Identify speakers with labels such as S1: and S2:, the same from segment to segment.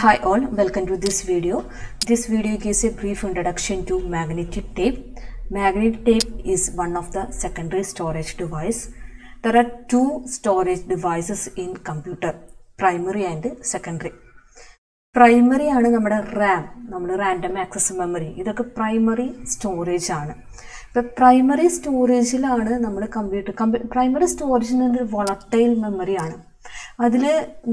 S1: Hi all, welcome to this video. This video gives a brief introduction to magnetic tape. Magnetic tape is one of the secondary storage device. There are two storage devices in computer, primary and secondary. Primary ആണ് നമ്മുടെ RAM നമ്മുടെ random access memory ഇതൊക്കെ primary storage ആണ് ഇപ്പം primary സ്റ്റോറേജിലാണ് നമ്മൾ computer കമ്പ്യൂ primary storage ഒരു വളട്ടൈൽ memory ആണ് അതിൽ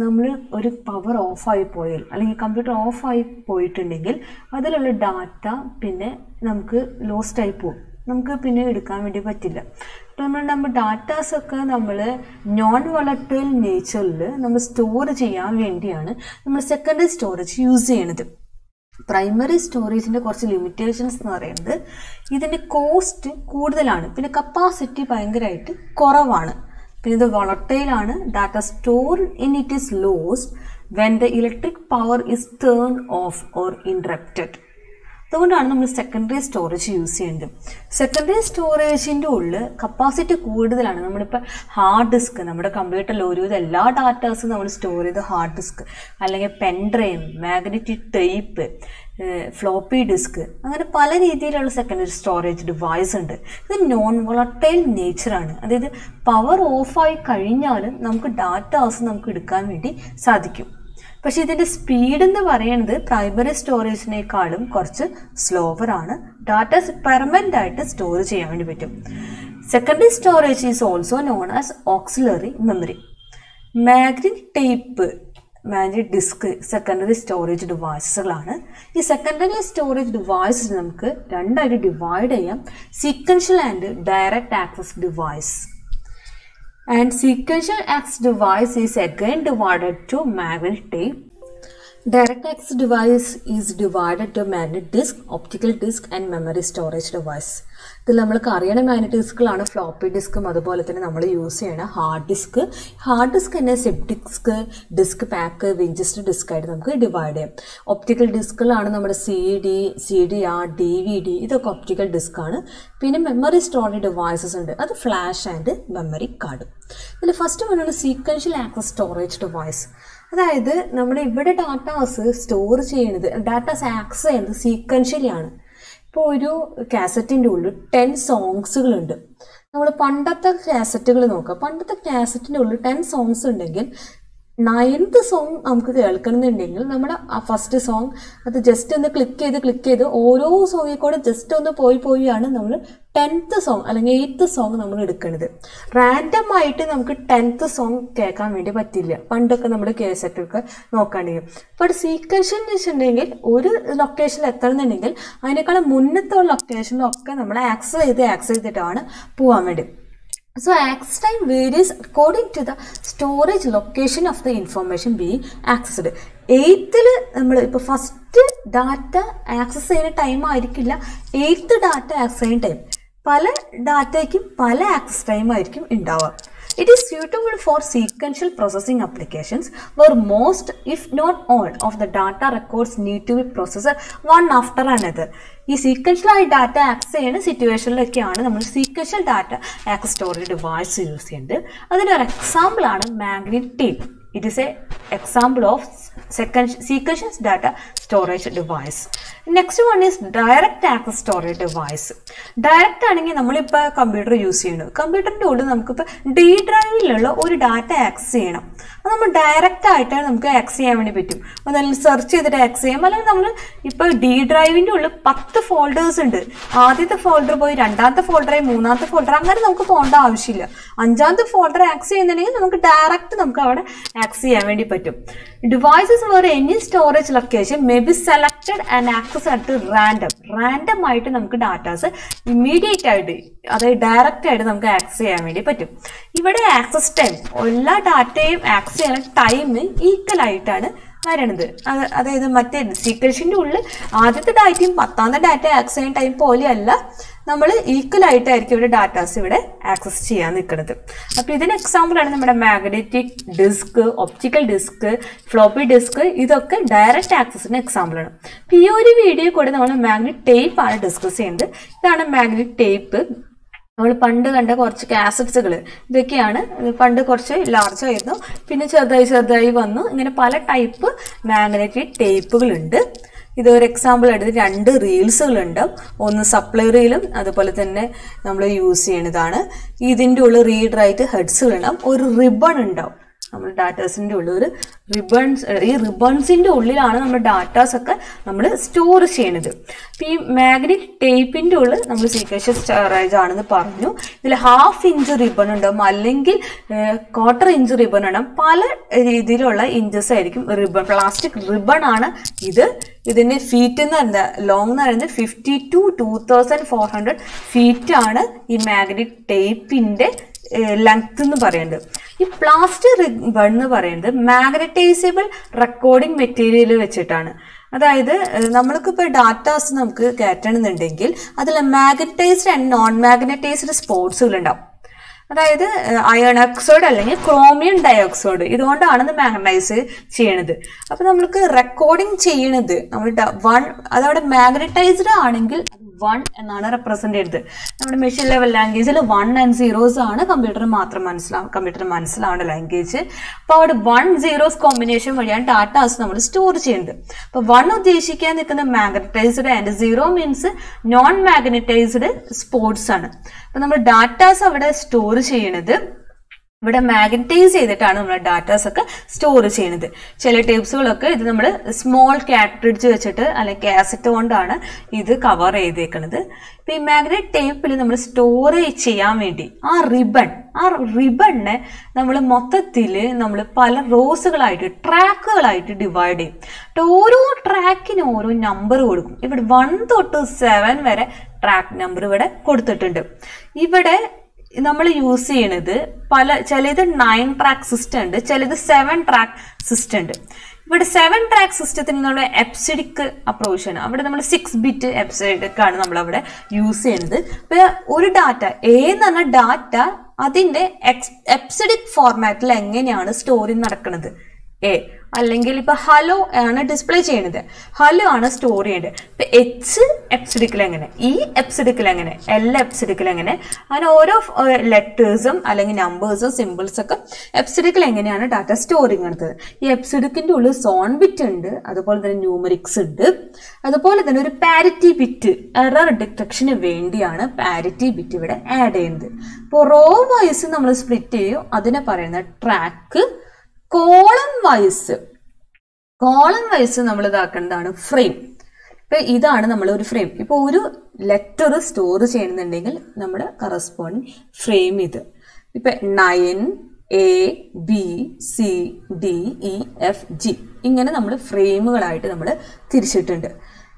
S1: നമ്മൾ ഒരു പവർ ഓഫായി പോയാൽ അല്ലെങ്കിൽ കമ്പ്യൂട്ടർ ഓഫായി പോയിട്ടുണ്ടെങ്കിൽ അതിലുള്ള ഡാറ്റ പിന്നെ നമുക്ക് ലോസ്റ്റ് ആയി പോകും. നമുക്ക് പിന്നെ എടുക്കാൻ വേണ്ടി പറ്റില്ല. നമ്മൾ നമ്മൾ ഡാറ്റാസൊക്കെ നമ്മൾ നോൺ വളട്ടൈൽ നേച്ചറിൽ നമ്മൾ സ്റ്റോർ ചെയ്യാൻ വേണ്ടിയാണ് നമ്മൾ സെക്കൻഡറി സ്റ്റോറേജ് യൂസ് ചെയ്യണത്. പ്രൈമറി സ്റ്റോറേജിന്റെ കുറച്ച് ലിമിറ്റേഷൻസ് എന്ന് പറയുന്നത് ഇതിന്റെ കോസ്റ്റ് കൂടുതലാണ്. പിന്നെ കപ്പാസിറ്റി ഭയങ്കരമായിട്ട് കുറവാണ്. പിന്നെ ഇത് ആണ്. Data store in it is lost when the electric power is turn off or interrupted അതുകൊണ്ടാണ് നമ്മൾ സെക്കൻഡറി സ്റ്റോറേജ് യൂസ് ചെയ്യുന്നത് സെക്കൻഡറി സ്റ്റോറേജിന്റെ ഉള്ളിൽ കപ്പാസിറ്റി കൂടുതലാണ്. നമ്മളിപ്പോൾ ഹാർഡ് ഡിസ്ക് നമ്മുടെ കമ്പ്യൂട്ടറിൽ ഒരുവിധ എല്ലാ ഡാറ്റാസും നമ്മൾ സ്റ്റോർ ചെയ്ത് ഹാർഡ് ഡിസ്ക് അല്ലെങ്കിൽ pen drive magnetic tape floppy disk അങ്ങനെ പല രീതിയിലുള്ള സെക്കൻഡറി സ്റ്റോറേജ് ഡിവൈസ് ഉണ്ട്. ഇത് നോൺ വോളട്ടൈൽ നേച്ചറാണ് അതായത് പവർ ഓഫായി കഴിഞ്ഞാലും നമുക്ക് ഡാറ്റാസ് നമുക്ക് എടുക്കാൻ വേണ്ടി സാധിക്കും. പക്ഷെ ഇതിന്റെ സ്പീഡ് എന്ന് പറയുന്നത് പ്രൈമറി സ്റ്റോറേജിനേക്കാളും കുറച്ച് സ്ലോവറാണ് ഡാറ്റാസ് പെർമനന്റ് ആയിട്ട് സ്റ്റോർ ചെയ്യാൻ വേണ്ടി പറ്റും. Secondary storage is also known as auxiliary memory magnetic tape magnetic disk secondary storage ഡിവൈസുകളാണ് ഈ സെക്കൻഡറി സ്റ്റോറേജ് ഡിവൈസ് നമുക്ക് രണ്ടായിട്ട് ഡിവൈഡ് ചെയ്യാം. Sequential and direct access device. And sequential access device is again divided to magnetic tape. Direct access device is divided to magnetic disk, optical disk and memory storage device. ഇതിൽ നമ്മൾക്ക് അറിയണ magnetic ഡിസ്കുകളാണ് floppy ഡിസ്കും അതുപോലെ തന്നെ നമ്മൾ use ചെയ്യണ hard disk hard disk തന്നെ Sepp disk disk pack Winchester disk ആയിട്ട് നമുക്ക് ഡിവൈഡ് ചെയ്യാം. ഒപ്റ്റിക്കൽ ഡിസ്കുകളാണ് നമ്മുടെ C D C D R D V D ഇതൊക്കെ ഒപ്റ്റിക്കൽ ഡിസ്ക് ആണ്. പിന്നെ മെമ്മറി സ്റ്റോറേജ് ഡിവൈസസ് ഉണ്ട്. അത് ഫ്ലാഷ് ആൻഡ് മെമ്മറി കാർഡ് ഇതിൽ ഫസ്റ്റ് വന്നാണ് സീക്വൻഷ്യൽ ആക്സസ് സ്റ്റോറേജ് ഡിവൈസ് അതായത് നമ്മൾ ഇവിടെ ഡാറ്റാസ് സ്റ്റോർ ചെയ്യുന്നത് ഡാറ്റാസ് ആക്സസ് ചെയ്യുന്നത് സീക്വൻഷ്യലിയാണ് ഇപ്പോൾ ഒരു കാസറ്റിന്റെ ഉള്ളിൽ ടെൻ സോങ്സുകളുണ്ട് നമ്മൾ പണ്ടത്തെ കാസറ്റുകൾ നോക്കുക. പണ്ടത്തെ കാസറ്റിന്റെ ഉള്ളിൽ ടെൻ സോങ്സ് ഉണ്ടെങ്കിൽ നയൻത്ത് സോങ് നമുക്ക് കേൾക്കണമെന്നുണ്ടെങ്കിൽ നമ്മുടെ ആ ഫസ്റ്റ് സോങ് അത് ജസ്റ്റ് ഒന്ന് ക്ലിക്ക് ചെയ്ത് ക്ലിക്ക് ചെയ്ത് ഓരോ സോങ്ങിൽ കൂടെ ജസ്റ്റ് ഒന്ന് പോയി പോയിയാണ് നമ്മൾ ടെൻത്ത് സോങ് അല്ലെങ്കിൽ എയ്ത്ത് സോങ് നമ്മൾ എടുക്കുന്നത് റാൻഡം ആയിട്ട് നമുക്ക് ടെൻത്ത് സോങ് കേൾക്കാൻ വേണ്ടി പറ്റില്ല. പണ്ടൊക്കെ നമ്മൾ കേസറ്റൊക്കെ നോക്കുകയാണെങ്കിൽ ഇപ്പോൾ സീക്വൻഷൻ വെച്ചിട്ടുണ്ടെങ്കിൽ ഒരു ലൊക്കേഷനിൽ എത്തണമെന്നുണ്ടെങ്കിൽ അതിനേക്കാളും മുന്നത്തെ ലൊക്കേഷനിലൊക്കെ നമ്മൾ ആക്സസ് ചെയ്ത് ആക്സസ് ചെയ്തിട്ടാണ് പോകാൻ വേണ്ടി. So access time varies according to the storage location of the information being accessed. എയ്ത്തിൽ നമ്മൾ ഇപ്പോൾ ഫസ്റ്റ് ഡാറ്റ ആക്സസ് ചെയ്യുന്ന ടൈം ആയിരിക്കില്ല. എയ്ത്ത് ഡാറ്റ ആക്സസ് ചെയ്യുന്ന ടൈം പല ഡാറ്റയ്ക്കും പല ആക്സസ് ടൈം ആയിരിക്കും ഉണ്ടാവുക. It is suitable for sequential processing applications where most, if not all, of the data records need to be processed one after another. ഈ സീക്വൻഷ്യലായി data access ചെയ്യുന്ന സിറ്റുവേഷനിലൊക്കെയാണ് നമ്മൾ sequential data access storage device use ചെയ്യുന്നത് അതിനൊരു എക്സാമ്പിളാണ് magnet tape it is a example of second sequential data storage device next one is direct access storage device direct ആണെങ്കിൽ നമ്മളിപ്പോൾ computer use ചെയ്യുന്നത് കമ്പ്യൂട്ടറിന്റെ ഉള്ളിൽ നമുക്കിപ്പോൾ ഡി ഡ്രൈവിലുള്ള ഒരു ഡാറ്റ ആക്സസ് ചെയ്യണം. അത് നമ്മൾ ഡയറക്റ്റ് ആയിട്ട് നമുക്ക് ആക്സസ് ചെയ്യാൻ വേണ്ടി പറ്റും. അതല്ലെങ്കിൽ സെർച്ച് ചെയ്തിട്ട് ആക്സസ് ചെയ്യാം. അല്ലെങ്കിൽ നമ്മൾ ഇപ്പോൾ ഡി ഡ്രൈവിന്റെ ഉള്ളിൽ പത്ത് ഫോൾഡേഴ്സ് ഉണ്ട്. ആദ്യത്തെ ഫോൾഡർ പോയി രണ്ടാമത്തെ ഫോൾഡറായി മൂന്നാമത്തെ ഫോൾഡർ അങ്ങനെ നമുക്ക് പോകേണ്ട ആവശ്യമില്ല. അഞ്ചാമത്തെ ഫോൾഡർ ആക്സസ് ചെയ്യുന്നുണ്ടെങ്കിൽ നമുക്ക് ഡയറക്റ്റ് നമുക്ക് അവിടെ ആക്സസ് ചെയ്യാൻ വേണ്ടി പറ്റും. ഡിവൈസസ് വേറെ any storage location may be selected and access at random random ആയിട്ട് നമുക്ക് ഡാറ്റാസ് ഇമ്മീഡിയറ്റ് ആയിട്ട് അതായത് ഡയറക്റ്റ് ആയിട്ട് നമുക്ക് ആക്സസ് ചെയ്യാൻ വേണ്ടി പറ്റും. ഇവിടെ ആക്സസ് ടൈം എല്ലാ ഡാറ്റയും ആക്സസ് ചെയ്യാൻ ടൈം ഈക്വൽ ആയിട്ടാണ് വരണത്. അതായത് മറ്റേ സീക്വൻഷിന്റെ ഉള്ളിൽ ആദ്യത്തെ ഡാറ്റയും പത്താമത്തെ ഡാറ്റ ആക്സസ് ചെയ്യുന്ന ടൈം പോലെയല്ല. നമ്മൾ ഈക്വൽ ആയിട്ടായിരിക്കും ഇവിടെ ഡാറ്റാസ് ഇവിടെ ആക്സസ് ചെയ്യാൻ നിൽക്കുന്നത്. അപ്പോൾ ഇതിന് എക്സാമ്പിളാണ് നമ്മുടെ magnetic disk optical disk floppy disk ഇതൊക്കെ ഡയറക്റ്റ് ആക്സസിന് എക്സാമ്പിളാണ് അപ്പോൾ ഈ ഒരു വീഡിയോ കൂടെ നമ്മൾ മാഗ്നറ്റ് ടേപ്പ് ആണ് ഡിസ്കസ് ചെയ്യുന്നത് ഇതാണ് മാഗ്നറ്റ് ടേപ്പ് നമ്മൾ പണ്ട് കണ്ട കുറച്ച് കാസറ്റ്സുകൾ ഇതൊക്കെയാണ്. പണ്ട് കുറച്ച് ലാർജ് ആയിരുന്നു. പിന്നെ ചെറുതായി ചെറുതായി വന്നു. ഇങ്ങനെ പല ടൈപ്പ് മാഗ്നറ്റിക് ടേപ്പുകളുണ്ട് ഇത് ഒരു എക്സാമ്പിൾ എടുത്ത് രണ്ട് റീൽസുകളുണ്ട് ഒന്ന് സപ്ലൈ റീലും അതുപോലെ തന്നെ നമ്മൾ യൂസ് ചെയ്യുന്നതാണ്. ഇതിന്റെ ഉള്ളിൽ റീഡറായിട്ട് ഹെഡ്സുകളുണ്ടാവും ഒരു റിബൺ ഉണ്ടാവും. നമ്മൾ ഡാറ്റാസിന്റെ ഉള്ളിൽ ഒരു റിബൺസ് ഈ റിബൺസിന്റെ ഉള്ളിലാണ് നമ്മൾ ഡാറ്റാസ് ഒക്കെ നമ്മൾ സ്റ്റോർ ചെയ്യുന്നത്. അപ്പം ഈ മാഗ്നറ്റിക് ടേപ്പിന്റെ ഉള്ളിൽ നമ്മൾ സീക്വൻഷ്യൽ സ്റ്റോറേജ് ആണെന്ന് പറഞ്ഞു. ഇതിൽ ഹാഫ് ഇഞ്ച് റിബൺ ഉണ്ടാവും. അല്ലെങ്കിൽ ക്വാർട്ടർ ഇഞ്ച് റിബൺ ഉണ്ടാവും. പല രീതിയിലുള്ള ഇഞ്ചസ് ആയിരിക്കും റിബൺ പ്ലാസ്റ്റിക് റിബൺ ആണ് ഇത് ഇതിന്റെ ഫീറ്റ് എന്ന് പറയുന്നത് ലോങ് എന്ന് പറയുന്നത് fifty to two thousand four hundred feet ആണ് ഈ മാഗ്നറ്റിക് ടേപ്പിന്റെ ലെങ്ത് എന്ന് പറയുന്നത്. ഈ പ്ലാസ്റ്റിക് റിബൺ എന്ന് പറയുന്നത് മാഗ്നറ്റൈസബിൾ റെക്കോർഡിംഗ് മെറ്റീരിയൽ വെച്ചിട്ടാണ്. അതായത് നമ്മൾക്കിപ്പോൾ ഡാറ്റാസ് നമുക്ക് കയറ്റണമെന്നുണ്ടെങ്കിൽ അതിൽ മാഗ്നറ്റൈസ്ഡ് ആൻഡ് നോൺ മാഗ്നറ്റൈസ്ഡ് സ്പോർട്സുകൾ ഉണ്ടാവും. അതായത് അയൺ ഓക്സൈഡ് അല്ലെങ്കിൽ ക്രോമിയം ഡയോക്സൈഡ് ഇതുകൊണ്ടാണ് ഇത് മാഗ്നൈസ് ചെയ്യണത്. അപ്പൊ നമ്മൾക്ക് റെക്കോർഡിംഗ് ചെയ്യണത് നമ്മൾ വൺ അതവിടെ മാഗ്നറ്റൈസ്ഡ് ആണെങ്കിൽ വൺ എന്നാണ് റെപ്രസെന്റ് ചെയ്തത് നമ്മുടെ മെഷീൻ ലെവൽ ലാംഗ്വേജിൽ വൺ ആൻഡ് സീറോസ് ആണ് കമ്പ്യൂട്ടർ മാത്രം മനസ്സിലാവും കമ്പ്യൂട്ടർ മനസ്സിലാവേണ്ട ലാംഗ്വേജ് അപ്പോൾ അവിടെ വൺ സീറോസ് കോമ്പിനേഷൻ വഴിയാണ് ഡാറ്റാസ് നമ്മൾ സ്റ്റോർ ചെയ്യുന്നത് അപ്പോൾ വൺ ഉദ്ദേശിക്കാൻ നിൽക്കുന്ന magnetized and zero means non magnetized sports ആണ്. അപ്പോൾ നമ്മൾ ഡാറ്റാസ് അവിടെ സ്റ്റോർ ചെയ്യണത് ഇവിടെ മാഗ്നറ്റൈസ് ചെയ്തിട്ടാണ് നമ്മൾ ഡാറ്റാസ് ഒക്കെ സ്റ്റോർ ചെയ്യുന്നത് ചില ടേപ്സുകളൊക്കെ ഇത് നമ്മൾ സ്മോൾ കാട്രിഡ്ജ് വെച്ചിട്ട് അല്ലെങ്കിൽ കാസറ്റ് കൊണ്ടാണ് ഇത് കവർ ചെയ്തേക്കുന്നത് ഇപ്പൊ ഈ മാഗ്നറ്റ് ടേപ്പിൽ നമ്മൾ സ്റ്റോർ ചെയ്യാൻ വേണ്ടി ആ റിബൺ ആ റിബണിനെ നമ്മൾ മൊത്തത്തിൽ നമ്മൾ പല റോസുകളായിട്ട് ട്രാക്കുകളായിട്ട് ഡിവൈഡ് ചെയ്യും. ഓരോ ട്രാക്കിന് ഓരോ നമ്പർ കൊടുക്കും. ഇവിടെ വൺ തൊട്ട് സെവൻ വരെ ട്രാക്ക് നമ്പർ ഇവിടെ കൊടുത്തിട്ടുണ്ട്. ഇവിടെ നമ്മൾ യൂസ് ചെയ്യണത് പല ചിലത് നയൻ ട്രാക്ക് സിസ്റ്റം ഉണ്ട് ചിലത് സെവൻ ട്രാക്ക് സിസ്റ്റം ഉണ്ട്. ഇവിടെ സെവൻ ട്രാക്ക് സിസ്റ്റത്തിന് നമ്മൾ എപ്സിഡിക് അപ്രോച്ച് ആണ്. അവിടെ നമ്മൾ സിക്സ് ബിറ്റ് എപ്സിഡിക് ആണ് നമ്മൾ അവിടെ യൂസ് ചെയ്യുന്നത് അപ്പോൾ ഒരു ഡാറ്റ എന്ന് പറഞ്ഞ ഡാറ്റ അതിന്റെ എപ്സിഡിക് ഫോർമാറ്റിൽ എങ്ങനെയാണ് സ്റ്റോറി നടക്കുന്നത് എ അല്ലെങ്കിൽ ഇപ്പൊ ഹലോ ആണ് ഡിസ്പ്ലേ ചെയ്യുന്നത് ഹലോ ആണ് സ്റ്റോർ ചെയ്യേണ്ടത് ഇപ്പൊ എച്ച് എപ്സിഡിക്കൽ എങ്ങനെ ഈ എപ്സിഡിക്കൽ എങ്ങനെ എൽ എപ്സിഡിക്കൽ എങ്ങനെ അങ്ങനെ ഓരോ ലെറ്റേഴ്സും അല്ലെങ്കിൽ നമ്പേഴ്സും സിമ്പിൾസ് ഒക്കെ എപ്സിഡിക്കൽ എങ്ങനെയാണ് ഡാറ്റ സ്റ്റോറിങ് ചെയ്യുന്നത് ഈ എപ്സിഡിക്കിന്റെ ഉള്ളിൽ സോൺ ബിറ്റ് ഉണ്ട് അതുപോലെ തന്നെ ന്യൂമറിക്സ് ഉണ്ട്. അതുപോലെ തന്നെ ഒരു പാരിറ്റി ബിറ്റ് എറർ ഡിറ്റക്ഷന് വേണ്ടിയാണ് പാരിറ്റി ബിറ്റ് ഇവിടെ ആഡ് ചെയ്യുന്നത്. ഇപ്പോൾ റോ വോയിസ് നമ്മൾ സ്പ്ലിറ്റ് ചെയ്യും അതിനെ പറയുന്ന track column wise. Column wise നമ്മൾ ഇതാക്കേണ്ടതാണ് ഫ്രെയിം. ഇപ്പൊ ഇതാണ് നമ്മൾ ഒരു ഫ്രെയിം. ഇപ്പൊ ഒരു ലെറ്റർ സ്റ്റോർ ചെയ്യുന്നുണ്ടെങ്കിൽ നമ്മുടെ കറസ്പോണ്ടിങ് ഫ്രെയിം ഇത്. ഇപ്പൊ nine A B C D E F G. ഇങ്ങനെ നമ്മൾ ഫ്രെയിമുകളായിട്ട് നമ്മൾ തിരിച്ചിട്ടുണ്ട്.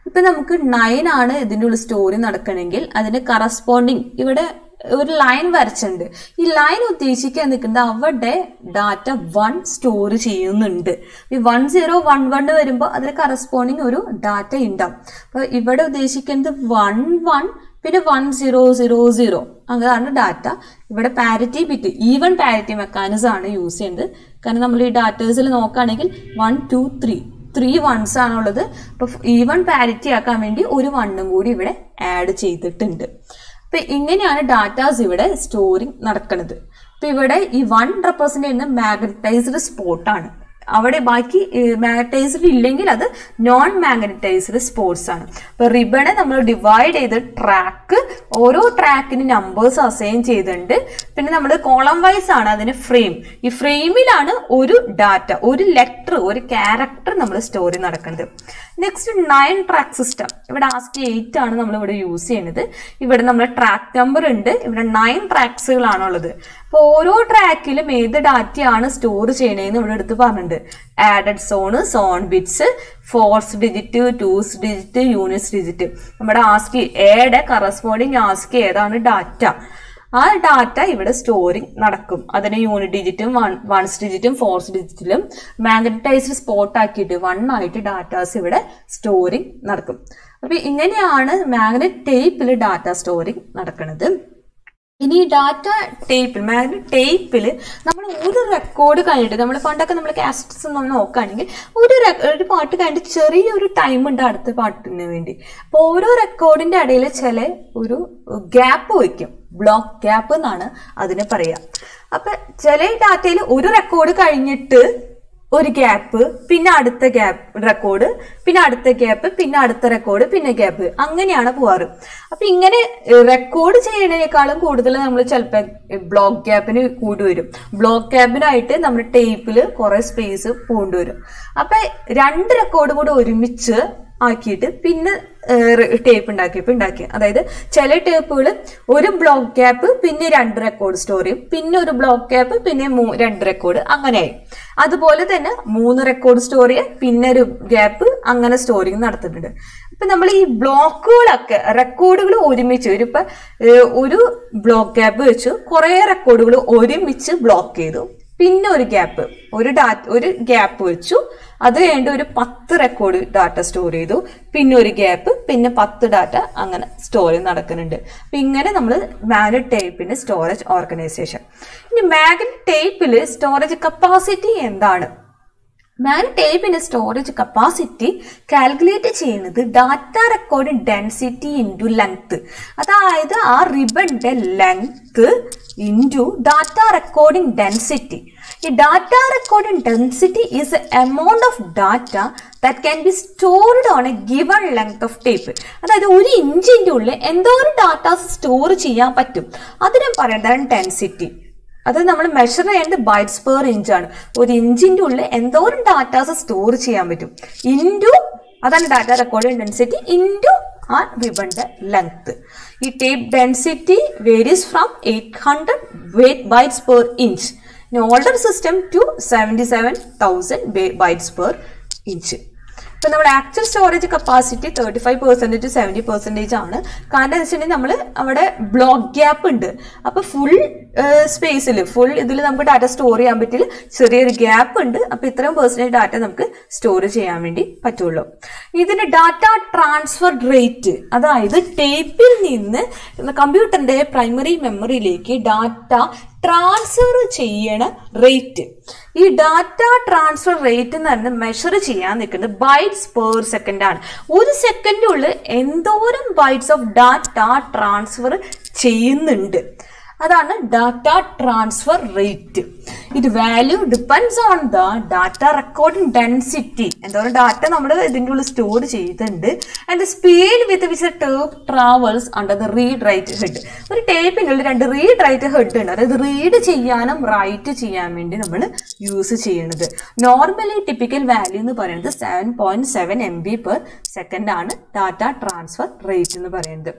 S1: ഇപ്പൊ നമുക്ക് നയൻ ആണ് ഇതിന്റെ ഉള്ള സ്റ്റോറി നടക്കണമെങ്കിൽ അതിന് കറസ്പോണ്ടിങ് ഇവിടെ ഒരു ലൈൻ വരച്ചിട്ടുണ്ട്. ഈ ലൈൻ ഉദ്ദേശിക്കാൻ നിൽക്കുന്നത് അവിടെ ഡാറ്റ വൺ സ്റ്റോർ ചെയ്യുന്നുണ്ട്. ഈ വൺ സീറോ വൺ വൺ വരുമ്പോൾ അതിന് കറസ്പോണ്ടിങ് ഒരു ഡാറ്റ ഉണ്ടാവും. അപ്പൊ ഇവിടെ ഉദ്ദേശിക്കുന്നത് വൺ വൺ പിന്നെ വൺ സീറോ സീറോ സീറോ അങ്ങനെയാണ് ഡാറ്റ ഇവിടെ parity bit even parity mechanism ആണ് യൂസ് ചെയ്യുന്നത്. കാരണം നമ്മൾ ഈ ഡാറ്റേഴ്സിൽ നോക്കുകയാണെങ്കിൽ one two three three ones ആണുള്ളത്. അപ്പൊ ഈവൺ പാരിറ്റി ആക്കാൻ വേണ്ടി ഒരു വണ്ണും കൂടി ഇവിടെ ആഡ് ചെയ്തിട്ടുണ്ട്. അപ്പൊ ഇങ്ങനെയാണ് ഡാറ്റാസ് ഇവിടെ സ്റ്റോറിങ് നടക്കുന്നത് അപ്പൊ ഇവിടെ ഈ വൺ റെപ്രസെന്റ് ചെയ്യുന്ന മാഗ്നറ്റൈസ്ഡ് സ്പോട്ടാണ് അവിടെ ബാക്കി മാഗ്നറ്റൈസ്ഡ് ഇല്ലെങ്കിൽ അത് നോൺ മാഗ്നറ്റൈസ്ഡ് സ്പോർട്സ് ആണ്. അപ്പൊ റിബണെ നമ്മൾ ഡിവൈഡ് ചെയ്ത് ട്രാക്ക് ഓരോ ട്രാക്കിന് നമ്പേഴ്സ് അസൈൻ ചെയ്തിട്ടുണ്ട്. പിന്നെ നമ്മൾ കോളം വൈസ് ആണ് അതിന് ഫ്രെയിം ഈ ഫ്രെയിമിലാണ് ഒരു ഡാറ്റ ഒരു ലെറ്റർ ഒരു ക്യാരക്ടർ നമ്മൾ സ്റ്റോറി നടക്കുന്നത്. നെക്സ്റ്റ് നയൻ ട്രാക്ക് സിസ്റ്റം ഇവിടെ ആസ്കി എയ്റ്റ് ആണ് നമ്മൾ ഇവിടെ യൂസ് ചെയ്യുന്നത്. ഇവിടെ നമ്മൾ ട്രാക്ക് നമ്പർ ഉണ്ട്. ഇവിടെ നയൻ ട്രാക്സുകളാണുള്ളത് അപ്പോൾ ഓരോ ട്രാക്കിലും ഏത് ഡാറ്റയാണ് സ്റ്റോർ ചെയ്യണേന്ന് ഇവിടെ എടുത്ത് പറഞ്ഞിട്ടുണ്ട്. Added zone zone bits fours digit twos digit units digit നമ്മുടെ ആസ്കി എയുടെ കറസ്പോണ്ടിങ് ആസ്കി ഏതാണ് ഡാറ്റ ആ ഡാറ്റ ഇവിടെ സ്റ്റോറിങ് നടക്കും. അതിന് യൂണിറ്റ് ഡിജിറ്റും വൺ വൺസ് ഡിജിറ്റും ഫോർസ് ഡിജിറ്റിലും മാഗ്നറ്റൈസ്ഡ് സ്പോട്ട് ആക്കിയിട്ട് വൺ ആയിട്ട് ഡാറ്റാസ് ഇവിടെ സ്റ്റോറിങ് നടക്കും. അപ്പൊ ഇങ്ങനെയാണ് മാഗ്നറ്റ് ടേപ്പിൽ ഡാറ്റ സ്റ്റോറിങ് നടക്കുന്നത് ഇനി ഡാറ്റ ടേപ്പിൽ മാഗ്നറ്റ് ടേപ്പിൽ നമ്മൾ ഒരു റെക്കോർഡ് കഴിഞ്ഞിട്ട് നമ്മൾ പണ്ടൊക്കെ നമ്മൾ കാസറ്റ്സ് ഒന്നും നോക്കുകയാണെങ്കിൽ ഒരു ഒരു പാട്ട് കഴിഞ്ഞിട്ട് ചെറിയൊരു ടൈം ഉണ്ട് അടുത്ത പാട്ടിന് വേണ്ടി. അപ്പോൾ ഓരോ റെക്കോർഡിന്റെ ഇടയിൽ ചില ഒരു ഗ്യാപ്പ് വയ്ക്കും. ബ്ലോക്ക് ഗ്യാപ്പ് എന്നാണ് അതിന് പറയുക അപ്പം ചില ഡാറ്റയിൽ ഒരു റെക്കോർഡ് കഴിഞ്ഞിട്ട് ഒരു ഗ്യാപ്പ് പിന്നെ അടുത്ത ഗ്യാപ്പ് റെക്കോർഡ് പിന്നെ അടുത്ത ഗ്യാപ്പ് പിന്നെ അടുത്ത റെക്കോർഡ് പിന്നെ ഗ്യാപ്പ് അങ്ങനെയാണ് പോവാറ്. അപ്പൊ ഇങ്ങനെ റെക്കോർഡ് ചെയ്യുന്നതിനേക്കാളും കൂടുതൽ നമ്മൾ ചിലപ്പോൾ ബ്ലോക്ക് ഗ്യാപ്പിന് കൂടി വരും ബ്ലോക്ക് ഗ്യാപ്പിനായിട്ട് നമ്മൾ ടേപ്പിൽ കുറെ സ്പേസ് പോകേണ്ടി വരും. അപ്പൊ രണ്ട് റെക്കോർഡ് കൂടെ ഒരുമിച്ച് ആക്കിയിട്ട് പിന്നെ ടേപ്പ് ഉണ്ടാക്കിയപ്പോൾ ഉണ്ടാക്കി അതായത് ചില ടേപ്പുകൾ ഒരു ബ്ലോക്ക് ഗ്യാപ്പ് പിന്നെ രണ്ട് റെക്കോർഡ് സ്റ്റോറിയും പിന്നെ ഒരു ബ്ലോക്ക് ഗ്യാപ്പ് പിന്നെ രണ്ട് റെക്കോർഡ് അങ്ങനെയായി അതുപോലെ തന്നെ മൂന്ന് റെക്കോർഡ് സ്റ്റോറി പിന്നെ ഒരു ഗ്യാപ്പ് അങ്ങനെ സ്റ്റോറിങ് നടത്തുന്നുണ്ട്. ഇപ്പൊ നമ്മൾ ഈ ബ്ലോക്കുകളൊക്കെ റെക്കോർഡുകൾ ഒരുമിച്ച് ഒരു ഇപ്പൊ ഒരു ബ്ലോക്ക് ഗ്യാപ്പ് വെച്ചു കുറേ റെക്കോർഡുകൾ ഒരുമിച്ച് ബ്ലോക്ക് ചെയ്തു. പിന്നെ ഒരു ഗ്യാപ്പ് ഒരു ഡാറ്റ ഒരു ഗ്യാപ്പ് വെച്ചു. അത് കഴിഞ്ഞിട്ട് ഒരു പത്ത് റെക്കോർഡ് ഡാറ്റ സ്റ്റോർ ചെയ്തു. പിന്നെ ഒരു ഗ്യാപ്പ് പിന്നെ പത്ത് ഡാറ്റ അങ്ങനെ സ്റ്റോർ നടക്കുന്നുണ്ട്. അപ്പം ഇങ്ങനെ നമ്മൾ മാഗ്നറ്റ് ടേപ്പിന്റെ സ്റ്റോറേജ് ഓർഗനൈസേഷൻ ഇനി മാഗ്നറ്റ് ടേപ്പിൽ സ്റ്റോറേജ് കപ്പാസിറ്റി എന്താണ്? ടേപ്പിന്റെ സ്റ്റോറേജ് കപ്പാസിറ്റി കാൽക്കുലേറ്റ് ചെയ്യുന്നത് data record density into length അതായത് ആ റിബണിന്റെ length into data recording density ഈ data recording density is amount of data that can be stored on a given length of tape അതായത് ഒരു ഇഞ്ചിന്റെ ഉള്ളിൽ എന്തോരം ഡാറ്റാസ് സ്റ്റോർ ചെയ്യാൻ പറ്റും? അതിനെ പറയുന്നതാണ് ഡെൻസിറ്റി അത് നമ്മൾ മെഷർ ചെയ്യേണ്ടത് ബൈറ്റ്സ് പെർ ഇഞ്ച് ആണ്. ഒരു ഇഞ്ചിന്റെ ഉള്ളിൽ എന്തോരം ഡാറ്റാസ് സ്റ്റോർ ചെയ്യാൻ പറ്റും? ഇന്റു അതാണ് ഡാറ്റ റെക്കോർഡ് ഡെൻസിറ്റി ഇന്റു ആ റിബണിന്റെ ലെങ്ത് ഈ tape density varies from eight hundred bytes per inch older system to seventy seven thousand bytes per inch ഇപ്പൊ നമ്മുടെ actual storage capacity thirty five percentage to seventy percentage ആണ്. കാരണം എന്താ വെച്ചിട്ടുണ്ടെങ്കിൽ നമ്മൾ അവിടെ ബ്ലോക്ക് ഗ്യാപ്പ് ഉണ്ട്. അപ്പൊ ഫുൾ സ്പേസിൽ ഫുൾ ഇതിൽ നമുക്ക് ഡാറ്റ സ്റ്റോർ ചെയ്യാൻ പറ്റില്ല. ചെറിയൊരു ഗ്യാപ്പ് ഉണ്ട്. അപ്പൊ ഇത്രയും പെർസെന്റേജ് ഡാറ്റ നമുക്ക് സ്റ്റോർ ചെയ്യാൻ വേണ്ടി പറ്റുള്ളൂ. ഇതിന്റെ ഡാറ്റ ട്രാൻസ്ഫർ റേറ്റ് അതായത് ടേപ്പിൽ നിന്ന് കമ്പ്യൂട്ടറിന്റെ പ്രൈമറി മെമ്മറിയിലേക്ക് ഡാറ്റ ട്രാൻസ്ഫർ ചെയ്യണ റേറ്റ് ഈ ഡാറ്റ ട്രാൻസ്ഫർ റേറ്റ് എന്ന് പറയുന്നത് മെഷർ ചെയ്യാൻ നിൽക്കുന്നത് ബൈറ്റ്സ് പെർ സെക്കൻഡ് ആണ്. ഒരു സെക്കൻഡിനുള്ളിൽ എന്തോരം ബൈറ്റ്സ് ഓഫ് ഡാറ്റ ട്രാൻസ്ഫർ ചെയ്യുന്നുണ്ട്? അതാണ് ഡാറ്റ ട്രാൻസ്ഫർ റേറ്റ് ഇത് value depends on the data recording density എന്താ എന്തോരം ഡാറ്റ നമ്മൾ ഇതിന്റെ ഉള്ളിൽ സ്റ്റോർ ചെയ്തിട്ടുണ്ട്. And the speed with which tape travels under the read write head ഒരു ടേപ്പിന്റെ ഉള്ളിൽ രണ്ട് റീഡ് റൈറ്റ് ഹെഡ് ഉണ്ട്. അതായത് റീഡ് ചെയ്യാനും റൈറ്റ് ചെയ്യാൻ വേണ്ടി നമ്മൾ യൂസ് ചെയ്യുന്നത് നോർമലി ടിപ്പിക്കൽ വാല്യൂ എന്ന് പറയുന്നത് seven point seven M B per second ആണ് ഡാറ്റ ട്രാൻസ്ഫർ റേറ്റ് എന്ന് പറയുന്നത്.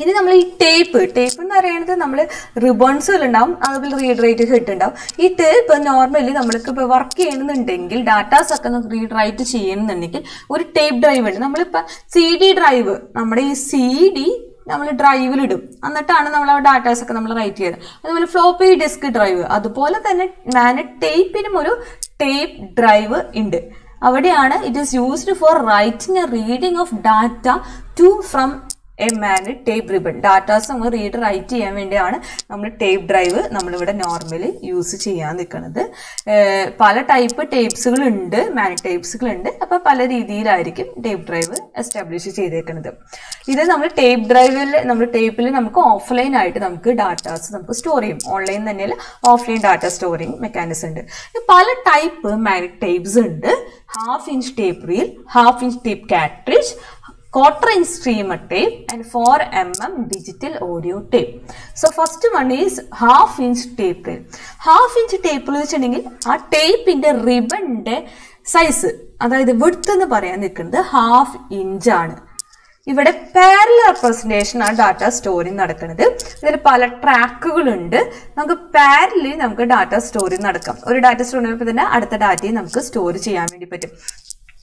S1: ഇനി നമ്മൾ ഈ ടേപ്പ് ടേപ്പ് എന്ന് പറയുന്നത് നമ്മൾ റിബൺസ് ഉണ്ടാവും അതുപോലെ റീഡ് റൈറ്റ് ഉണ്ടാവും ഈ ടേപ്പ് നോർമലി നമ്മൾക്ക് ഇപ്പോൾ വർക്ക് ചെയ്യണമെന്നുണ്ടെങ്കിൽ ഡാറ്റാസ് ഒക്കെ റീഡ് റൈറ്റ് ചെയ്യണമെന്നുണ്ടെങ്കിൽ ഒരു ടേപ്പ് ഡ്രൈവ് ഉണ്ട്. നമ്മളിപ്പോൾ സി ഡി ഡ്രൈവ് നമ്മുടെ ഈ സി ഡി നമ്മൾ ഡ്രൈവിലിടും എന്നിട്ടാണ് നമ്മൾ ആ ഡാറ്റാസ് ഒക്കെ നമ്മൾ റൈറ്റ് ചെയ്യുന്നത്. അതുപോലെ ഫ്ലോപ്പി ഡിസ്ക് ഡ്രൈവ് അതുപോലെ തന്നെ മാന ടേപ്പിനും ഒരു ടേപ്പ് ഡ്രൈവ് ഉണ്ട്. അവിടെയാണ് it is used for writing a reading of data to from a മാൻഡ് tape ribbon datas നമ്മൾ റീഡ് റൈറ്റ് ചെയ്യാൻ വേണ്ടിയാണ് നമ്മൾ ടേപ്പ് ഡ്രൈവ് നമ്മളിവിടെ നോർമലി യൂസ് ചെയ്യാൻ നിൽക്കുന്നത്. പല ടൈപ്പ് മാനി ടേപ്സുകൾ ഉണ്ട് അപ്പോൾ പല രീതിയിലായിരിക്കും ടേപ്പ് ഡ്രൈവ് എസ്റ്റാബ്ലിഷ് ചെയ്തേക്കുന്നത്. ഇത് നമ്മൾ ടേപ്പ് ഡ്രൈവിൽ നമ്മൾ ടേപ്പിൽ നമുക്ക് ഓഫ്ലൈൻ ആയിട്ട് നമുക്ക് ഡാറ്റാസ് നമുക്ക് സ്റ്റോർ ചെയ്യും. ഓൺലൈൻ തന്നെയല്ല ഓഫ്ലൈൻ ഡാറ്റ സ്റ്റോറിങ് മെക്കാനിസം ഉണ്ട്. പല ടൈപ്പ് മാഗ്നറ്റ് ടേപ്സ് ഉണ്ട്. Half inch tape reel half inch tape cartridge quarter inch streamer tape and 4 mm digital audio tape. So first one is half inch tape. Half inch tape വെച്ചിട്ടുണ്ടെങ്കിൽ ആ ടേപ്പിന്റെ റിബണിന്റെ size അതായത് width എന്ന് പറയാൻ നിൽക്കുന്നത് half inch ആണ്. ഇവിടെ parallel representation ആണ് data storing നടക്കുന്നത്. ഇതിൽ പല ട്രാക്കുകളുണ്ട് നമുക്ക് പാരലി നമുക്ക് ഡാറ്റ സ്റ്റോറിങ് നടക്കാം. ഒരു ഡാറ്റ ചെയ്യുമ്പോൾ തന്നെ അടുത്ത ഡാറ്റയും നമുക്ക് സ്റ്റോർ ചെയ്യാൻ വേണ്ടി പറ്റും.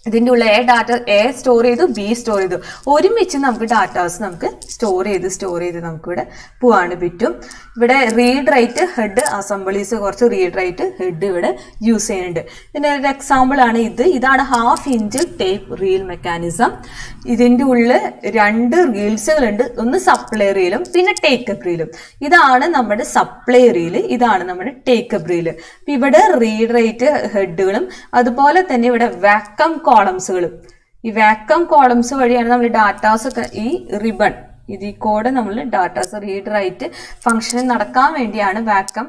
S1: ഇതിന്റെ ഉള്ള എ ഡാറ്റ എ സ്റ്റോർ ചെയ്തു ബി സ്റ്റോർ ചെയ്തു. ഒരുമിച്ച് നമുക്ക് ഡാറ്റാസ് നമുക്ക് സ്റ്റോർ ചെയ്ത് സ്റ്റോർ ചെയ്ത് നമുക്ക് ഇവിടെ പോവാണ് പറ്റും. ഇവിടെ റീഡ് റൈറ്റ് ഹെഡ് അസംബ്ലീസ് കുറച്ച് റീഡ് റൈറ്റ് ഹെഡ് ഇവിടെ യൂസ് ചെയ്യുന്നുണ്ട്. പിന്നെ ഒരു എക്സാമ്പിൾ ആണ് ഇത്. ഇതാണ് half inch tape reel mechanism ഇതിന്റെ ഉള്ളിൽ രണ്ട് റീൽസുകളുണ്ട് ഒന്ന് സപ്ലൈ റീലും പിന്നെ ടേക്കപ്പ് റീലും ഇതാണ് നമ്മുടെ സപ്ലൈ റീൽ ഇതാണ് നമ്മുടെ ടേക്കപ്പ് റീൽ ഇവിടെ റീഡ് റൈറ്റ് ഹെഡുകളും അതുപോലെ തന്നെ ഇവിടെ വാക്കം കോളംസുകളും ഈ വാക്കം കോളംസ് വഴിയാണ് നമ്മൾ ഡാറ്റാസ് ഒക്കെ ഈ റിബൺ ഇതിൽ കൂടെ നമ്മൾ ഡാറ്റാസ് റീഡ് റൈറ്റ് ഫംഗ്ഷൻ നടക്കാൻ വേണ്ടിയാണ് വാക്കം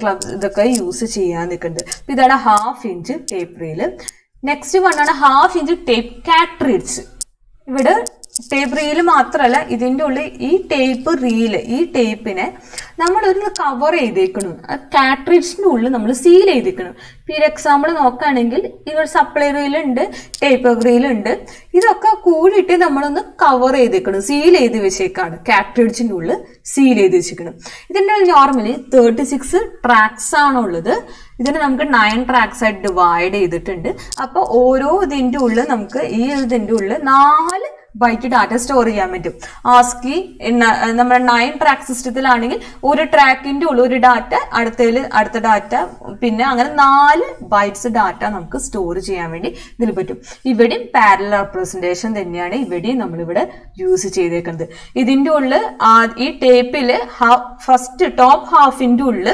S1: ക്ലബ് ഇതൊക്കെ യൂസ് ചെയ്യാൻ നിൽക്കുന്നത്. അപ്പൊ ഇതാണ് half inch tape reel next വണ്ണാണ് half inch tape cartridges ഇവിടെ ടേപ്പ് റീൽ മാത്രമല്ല ഇതിന്റെ ഉള്ളിൽ ഈ ടേപ്പ് റീൽ ഈ ടേപ്പിനെ നമ്മൾ ഒരു കവർ ചെയ്തേക്കണം. കാട്രിഡ്ജിന്റെ ഉള്ളിൽ നമ്മൾ സീൽ ചെയ്തേക്കണം. ഇപ്പോൾ ഒരു എക്സാമ്പിൾ നോക്കുകയാണെങ്കിൽ ഇവിടെ സപ്ലൈ റീലുണ്ട് ടേപ്പ് റീലുണ്ട് ഇതൊക്കെ കൂടിയിട്ട് നമ്മളൊന്ന് കവർ ചെയ്തേക്കണം സീൽ ചെയ്ത് വെച്ചേക്കാണ്. കാട്രിഡ്ജിന്റെ ഉള്ളിൽ സീൽ ചെയ്ത് വെച്ചേക്കണം. ഇതിന്റെ നോർമലി തേർട്ടി സിക്സ് ട്രാക്സ് ആണുള്ളത് ഇതിന് നമുക്ക് നയൻ ട്രാക്സ് ആയിട്ട് ഡിവൈഡ് ചെയ്തിട്ടുണ്ട്. അപ്പോൾ ഓരോ ഇതിന്റെ ഉള്ളിൽ നമുക്ക് ഈ ഇതിന്റെ ഉള്ളിൽ നാല് ബൈറ്റ് ഡാറ്റ സ്റ്റോർ ചെയ്യാൻ പറ്റും. ആസ്കി നമ്മുടെ നയൻ ട്രാക്ക് സിസ്റ്റത്തിലാണെങ്കിൽ ഒരു ട്രാക്കിന്റെ ഉള്ള ഒരു ഡാറ്റ അടുത്തതിൽ അടുത്ത ഡാറ്റ പിന്നെ അങ്ങനെ നാല് ബൈറ്റ്സ് ഡാറ്റ നമുക്ക് സ്റ്റോർ ചെയ്യാൻ വേണ്ടി ഇതിൽ പറ്റും. ഇവിടെയും പാരലൽ റെപ്രസെന്റേഷൻ തന്നെയാണ് ഇവിടെയും നമ്മളിവിടെ യൂസ് ചെയ്തേക്കുന്നത്. ഇതിന്റെ ഉള്ളിൽ ഈ ടേപ്പിൽ ഫസ്റ്റ് ടോപ്പ് ഹാഫിന്റെ ഉള്ളിൽ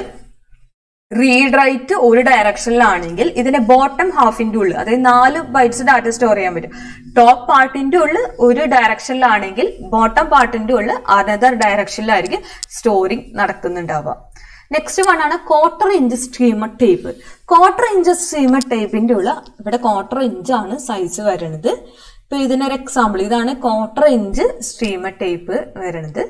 S1: റീഡ് റൈറ്റ് ഒരു ഡയറക്ഷനിലാണെങ്കിൽ ഇതിന്റെ ബോട്ടം ഹാഫിന്റെ ഉള്ളിൽ അതായത് നാല് ബൈറ്റ്സ് ഡാറ്റ സ്റ്റോർ ചെയ്യാൻ പറ്റും. ടോപ്പ് പാർട്ടിന്റെ ഉള്ളിൽ ഒരു ഡയറക്ഷനിലാണെങ്കിൽ ബോട്ടം പാർട്ടിന്റെ ഉള്ളിൽ അനദർ ഡയറക്ഷനിലായിരിക്കും സ്റ്റോറിങ് നടക്കുന്നുണ്ടാവുക. നെക്സ്റ്റ് വൺ ആണ് quarter inch streamer tape. Quarter inch streamer ടേപ്പിന്റെ ഉള്ള ഇവിടെ ക്വാർട്ടർ ഇഞ്ചാണ് സൈസ് വരുന്നത്. ഇപ്പൊ ഇതിനൊരു എക്സാമ്പിൾ ഇതാണ് ക്വാർട്ടർ ഇഞ്ച് സ്ട്രീമർ ടേപ്പ് വരുന്നത്.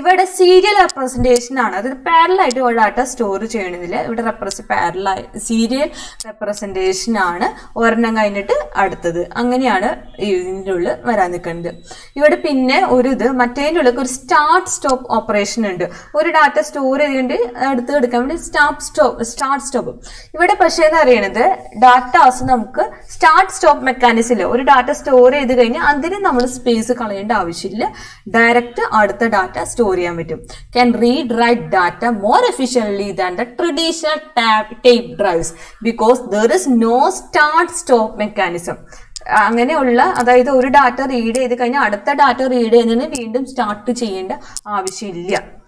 S1: ഇവിടെ സീരിയൽ റെപ്രസെന്റേഷൻ ആണ്. അത് പാരലായിട്ട് ഒരാട്ട സ്റ്റോർ ചെയ്യണതിൽ ഇവിടെ റെപ്രസ് പാരലായി സീരിയൽ റെപ്രസെന്റേഷൻ ആണ് ഒരെണ്ണം കഴിഞ്ഞിട്ട് അടുത്തത്. അങ്ങനെയാണ് ഇതിന്റെ ഉള്ളിൽ വരാൻ നിൽക്കുന്നത്. ഇവിടെ പിന്നെ ഒരു ഇത് മറ്റേതിന്റെ ഉള്ളിൽ ഒരു സ്റ്റാർട്ട് സ്റ്റോപ്പ് ഓപ്പറേഷൻ ഉണ്ട്. ഒരു ഡാറ്റ സ്റ്റോർ ചെയ്തുകൊണ്ട് അടുത്ത് എടുക്കാൻ വേണ്ടി സ്റ്റാർട്ട് സ്റ്റോപ്പ് സ്റ്റാർട്ട് സ്റ്റോപ്പ് ഇവിടെ പക്ഷേ എന്ന് അറിയണത് ഡാറ്റാസ് നമുക്ക് സ്റ്റാർട്ട് സ്റ്റോപ്പ് മെക്കാനിസം ഒരു ഡാറ്റ സ്റ്റോർ ചെയ്ത് കഴിഞ്ഞാൽ അതിന് നമ്മൾ സ്പേസ് കളയേണ്ട ആവശ്യമില്ല. ഡയറക്റ്റ് അടുത്ത ഡാറ്റ സ്റ്റോർ ചെയ്യാൻ പറ്റും. Can read write data more efficiently than the traditional tap tape drives because there is no start stop mechanism അങ്ങനെയുള്ള അതായത് ഒരു ഡാറ്റ റീഡ് ചെയ്ത് കഴിഞ്ഞാൽ അടുത്ത ഡാറ്റ റീഡ് ചെയ്യുന്നതിന് വീണ്ടും സ്റ്റാർട്ട് ചെയ്യേണ്ട ആവശ്യമില്ല.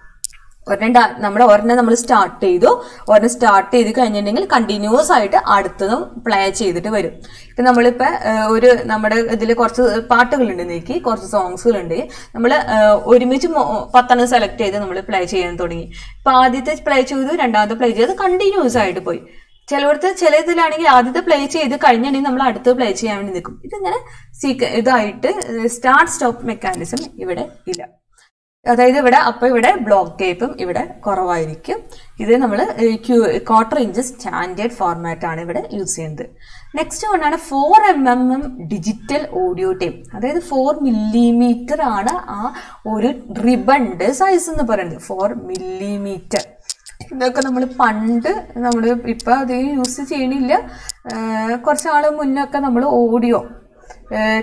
S1: ഒരെണ്ണം നമ്മൾ ഒരെണ്ണം നമ്മൾ സ്റ്റാർട്ട് ചെയ്തു. ഒരെണ്ണം സ്റ്റാർട്ട് ചെയ്ത് കഴിഞ്ഞിട്ടുണ്ടെങ്കിൽ കണ്ടിന്യൂസ് ആയിട്ട് അടുത്തതും പ്ലേ ചെയ്തിട്ട് വരും. ഇപ്പൊ നമ്മളിപ്പോ ഒരു നമ്മുടെ ഇതിൽ കുറച്ച് പാട്ടുകളുണ്ട് നീക്കി കുറച്ച് സോങ്സുകളുണ്ട് നമ്മൾ ഒരുമിച്ച് പത്തെണ്ണം സെലക്ട് ചെയ്ത് നമ്മൾ പ്ലേ ചെയ്യാൻ തുടങ്ങി. ഇപ്പൊ ആദ്യത്തെ പ്ലേ ചെയ്തു രണ്ടാമത്തെ പ്ലേ ചെയ്ത് കണ്ടിന്യൂസ് ആയിട്ട് പോയി. ചിലയിടത്ത് ചില ഇതിലാണെങ്കിൽ ആദ്യത്തെ പ്ലേ ചെയ്ത് കഴിഞ്ഞിട്ടുണ്ടെങ്കിൽ നമ്മൾ അടുത്ത് പ്ലേ ചെയ്യാൻ വേണ്ടി നിൽക്കും. ഇതിങ്ങനെ സീക്ക ഇതായിട്ട് സ്റ്റാർട്ട് സ്റ്റോപ്പ് മെക്കാനിസം ഇവിടെ ഇല്ല. അതായത് ഇവിടെ അപ്പൊ ഇവിടെ ബ്ലോക്ക് ടേപ്പും ഇവിടെ കുറവായിരിക്കും. ഇത് നമ്മൾ Q quarter inch standard format ആണ് ഇവിടെ യൂസ് ചെയ്യുന്നത്. Next വണ്ണാണ് four M M M digital audio tape അതായത് ഫോർ മില്ലിമീറ്റർ ആണ് ആ ഒരു റിബണ്ട് സൈസ് എന്ന് പറയുന്നത്. ഫോർ മില്ലിമീറ്റർ ഇതൊക്കെ നമ്മൾ പണ്ട് നമ്മൾ ഇപ്പം അധികം യൂസ് ചെയ്യണില്ല. കുറച്ചാൾ മുന്നൊക്കെ നമ്മൾ ഓഡിയോ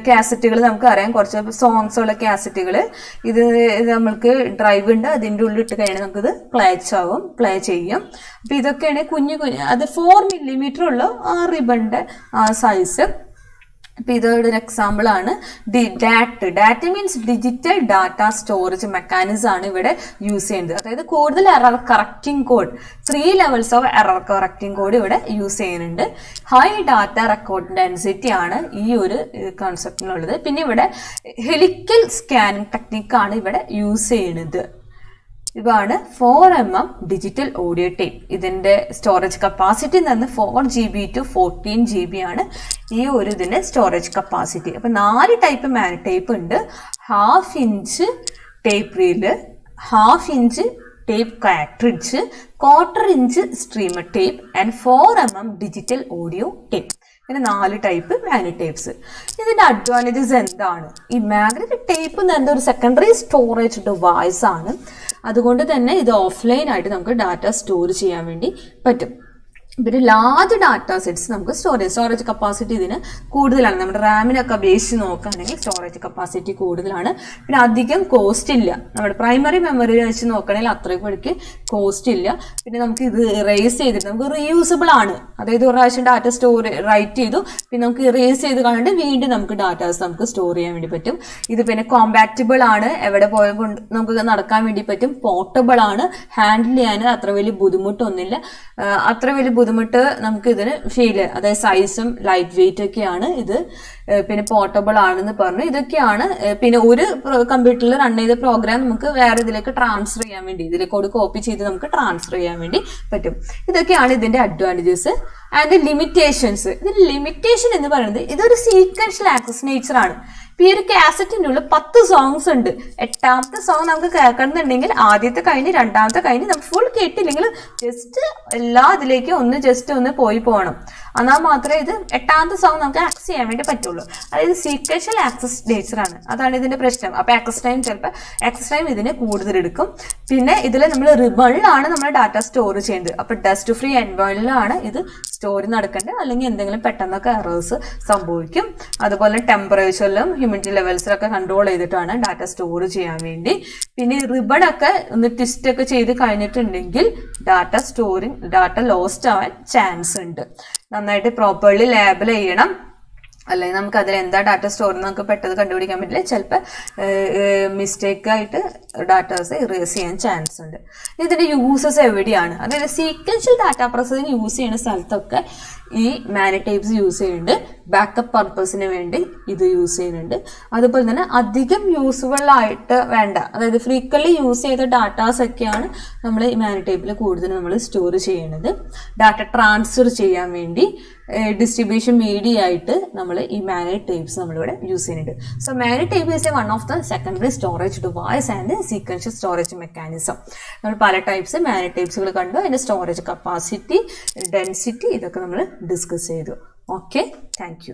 S1: കാസറ്റുകൾ നമുക്ക് അറിയാം കുറച്ച് സോങ്സ് ഉള്ള കാസറ്റുകൾ. ഇത് നമ്മൾക്ക് ഡ്രൈവ് ഉണ്ട്. അതിന്റെ ഉള്ളിൽ ഇട്ട് കഴിഞ്ഞാൽ നമുക്കിത് പ്ലേ ആവും പ്ലേ ചെയ്യും. അപ്പം ഇതൊക്കെയാണ് കുഞ്ഞു കുഞ്ഞ് അത് ഫോർ മില്ലിമീറ്റർ ഉള്ള ആ റിബണിന്റെ സൈസ് ഇപ്പം ഇതൊരു എക്സാമ്പിൾ ആണ്. D DAT data means digital data storage mechanism ആണ് ഇവിടെ യൂസ് ചെയ്യുന്നത്. അതായത് കൂടുതൽ error correcting code three levels of error correcting code ഇവിടെ യൂസ് ചെയ്യുന്നുണ്ട്. ഹൈ ഡാറ്റ റെക്കോർഡ് ഡെൻസിറ്റി ആണ് ഈ ഒരു കോൺസെപ്റ്റിനുള്ളത് പിന്നെ ഇവിടെ ഹെലിക്കൽ സ്കാനിങ് ടെക്നിക്കാണ് ഇവിടെ യൂസ് ചെയ്യുന്നത്. ഇതാണ് four M M digital audio tape ഇതിന്റെ സ്റ്റോറേജ് കപ്പാസിറ്റി നിന്ന് four G B to fourteen G B ആണ്. ഈ ഒരു ഇതിന്റെ സ്റ്റോറേജ് കപ്പാസിറ്റി അപ്പൊ നാല് ടൈപ്പ് മാൻ ടേപ്പ് ഉണ്ട്. Half inch tape reel half inch tape cartridge quarter inch streamer tape and four M M digital audio tape ഇങ്ങനെ നാല് ടൈപ്പ് മാഗ്നറ്റ് ടേപ്സ് ഇതിന്റെ അഡ്വാന്റേജസ് എന്താണ്? ഈ മാഗ്നറ്റ് ടേപ്പ് എന്ന് പറയുന്നത് ഒരു സെക്കൻഡറി സ്റ്റോറേജ് ഡിവൈസ് ആണ്. അതുകൊണ്ട് തന്നെ ഇത് ഓഫ്ലൈൻ ആയിട്ട് നമുക്ക് ഡാറ്റ സ്റ്റോർ ചെയ്യാൻ വേണ്ടി പറ്റും. പിന്നെ ലാർജ് ഡാറ്റ സെറ്റ്സ് നമുക്ക് സ്റ്റോറേജ് സ്റ്റോറേജ് കപ്പാസിറ്റി ഇതിന് കൂടുതലാണ്. നമ്മുടെ റാമിനൊക്കെ അപേക്ഷിച്ച് നോക്കുകയാണെങ്കിൽ സ്റ്റോറേജ് കപ്പാസിറ്റി കൂടുതലാണ്. പിന്നെ അധികം കോസ്റ്റ് ഇല്ല. നമ്മുടെ പ്രൈമറി മെമ്മറി വെച്ച് നോക്കുകയാണെങ്കിൽ അത്രയ്ക്ക് പഠിക്ക് കോസ്റ്റ് ഇല്ല. പിന്നെ നമുക്ക് ഇത് ഇറേസ് ചെയ്തിട്ട് നമുക്ക് റീയൂസബിൾ ആണ്. അതായത് ഒരു പ്രാവശ്യം ഡാറ്റ സ്റ്റോർ റൈറ്റ് ചെയ്തു. പിന്നെ നമുക്ക് ഇറേസ് ചെയ്ത് കളഞ്ഞിട്ട് വീണ്ടും നമുക്ക് ഡാറ്റാസ് നമുക്ക് സ്റ്റോർ ചെയ്യാൻ വേണ്ടി പറ്റും. ഇത് പിന്നെ കോമ്പാക്റ്റബിൾ ആണ്. എവിടെ പോയ കൊണ്ട് നമുക്ക് നടക്കാൻ വേണ്ടി പറ്റും. പോർട്ടബിൾ ആണ്. ഹാൻഡിൽ ചെയ്യാൻ അത്ര വലിയ ബുദ്ധിമുട്ടൊന്നുമില്ല. അത്ര വലിയ ബുദ്ധിമുട്ട് നമുക്ക് ഇതിന് ഫീൽ അതായത് സൈസും ലൈറ്റ് വെയിറ്റ് ഒക്കെയാണ് ഇത് പിന്നെ പോർട്ടബിൾ ആണെന്ന് പറഞ്ഞു. ഇതൊക്കെയാണ് പിന്നെ ഒരു കമ്പ്യൂട്ടറിൽ റൺ ചെയ്ത പ്രോഗ്രാം നമുക്ക് വേറെ ഇതിലേക്ക് ട്രാൻസ്ഫർ ചെയ്യാൻ വേണ്ടി ഇതിലേക്ക് ഒരു കോപ്പി ചെയ്ത് നമുക്ക് ട്രാൻസ്ഫർ ചെയ്യാൻ വേണ്ടി പറ്റും. ഇതൊക്കെയാണ് ഇതിന്റെ അഡ്വാന്റേജസ് ആൻഡ് ലിമിറ്റേഷൻസ് ഇതിന്റെ ലിമിറ്റേഷൻ എന്ന് പറയുന്നത് ഇതൊരു സീക്വൻഷ്യൽ ആക്സസ് നേച്ചർ ആണ്. ഇപ്പൊ ഈ ഒരു കാസറ്റിന്റെ ഉള്ളിൽ പത്ത് സോങ്സ് ഉണ്ട്. എട്ടാമത്തെ സോങ് നമുക്ക് കേൾക്കണമെന്നുണ്ടെങ്കിൽ ആദ്യത്തെ കഴിഞ്ഞ് രണ്ടാമത്തെ കഴിഞ്ഞ് നമുക്ക് ഫുൾ കേട്ടില്ലെങ്കിൽ ജസ്റ്റ് എല്ലാ ഇതിലേക്കും ഒന്ന് ജസ്റ്റ് ഒന്ന് പോയി പോകണം എന്നാൽ മാത്രമേ ഇത് എട്ടാമത്തെ സോങ് നമുക്ക് ആക്സസ് ചെയ്യാൻ വേണ്ടി പറ്റുള്ളൂ. അതായത് സീക്വൻഷ്യൽ ആക്സസ് നേച്ചർ ആണ് അതാണ് ഇതിന്റെ പ്രശ്നം. അപ്പൊ ആക്സസ് ടൈം ചിലപ്പോൾ ആക്സസ് ടൈം ഇതിന് കൂടുതൽ എടുക്കും. പിന്നെ ഇതിൽ നമ്മൾ റിബണിലാണ് നമ്മൾ ഡാറ്റ സ്റ്റോർ ചെയ്യുന്നത് അപ്പൊ ഡസ്റ്റ് ഫ്രീ എൻവയോണിലാണ് ഇത് സ്റ്റോർ നടക്കേണ്ടത്. അല്ലെങ്കിൽ എന്തെങ്കിലും പെട്ടെന്നൊക്കെ എറേഴ്സ് സംഭവിക്കും. അതുപോലെ ടെമ്പറേച്ചറിലും ഹ്യൂമിഡിറ്റി ലെവൽസിലൊക്കെ കൺട്രോൾ ചെയ്തിട്ടാണ് ഡാറ്റ സ്റ്റോർ ചെയ്യാൻ വേണ്ടി. പിന്നെ റിബൺ ഒക്കെ ഒന്ന് ട്വിസ്റ്റ് ഒക്കെ ചെയ്ത് കഴിഞ്ഞിട്ടുണ്ടെങ്കിൽ ഡാറ്റ സ്റ്റോറിങ് ഡാറ്റ ലോസ്റ്റ് ആവാൻ ചാൻസ് ഉണ്ട്. നന്നായിട്ട് പ്രോപ്പർലി ലേബൽ ചെയ്യണം. അല്ലെങ്കിൽ നമുക്ക് അതിൽ എന്താ ഡാറ്റ സ്റ്റോർ നമുക്ക് പെട്ടെന്ന് കണ്ടുപിടിക്കാൻ പറ്റില്ല. ചിലപ്പോൾ മിസ്റ്റേക്ക് ആയിട്ട് ഡാറ്റാസ് ഇറേസ് ചെയ്യാൻ ചാൻസ് ഉണ്ട്. ഇതിന്റെ യൂസസ് എവിടെയാണ്? അതായത് സീക്വൻഷ്യൽ ഡാറ്റ പ്രോസസ്സിംഗ് യൂസ് ചെയ്യുന്ന സ്ഥലത്തൊക്കെ ഈ മാനിറ്റൈപ്സ് യൂസ് ചെയ്യുന്നുണ്ട്. ബാക്കപ്പ് പർപ്പസിന് വേണ്ടി ഇത് യൂസ് ചെയ്യുന്നുണ്ട്. അതുപോലെ തന്നെ അധികം യൂസ്ഫുൾ ആയിട്ട് വേണ്ട. അതായത് ഫ്രീക്വൻലി യൂസ് ചെയ്ത ഡാറ്റാസ് ഒക്കെയാണ് നമ്മൾ ഈ മാനിറ്റൈപ്പിൽ കൂടുതൽ നമ്മൾ സ്റ്റോർ ചെയ്യുന്നത് ഡാറ്റ ട്രാൻസ്ഫർ ചെയ്യാൻ വേണ്ടി ഡിസ്ട്രിബ്യൂഷൻ മീഡിയ ആയിട്ട് നമ്മൾ ഈ മാനറ്റ് ടൈപ്സ് നമ്മളിവിടെ യൂസ് ചെയ്യുന്നുണ്ട്. So magnet type is a one of the secondary storage device and sequential storage mechanism നമ്മൾ പല ടൈപ്സ് മാനറ്റ് ടൈപ്സുകൾ കണ്ടു. അതിന്റെ സ്റ്റോറേജ് കപ്പാസിറ്റി ഡെൻസിറ്റി ഇതൊക്കെ നമ്മൾ ഡിസ്കസ് ചെയ്തു. Okay thank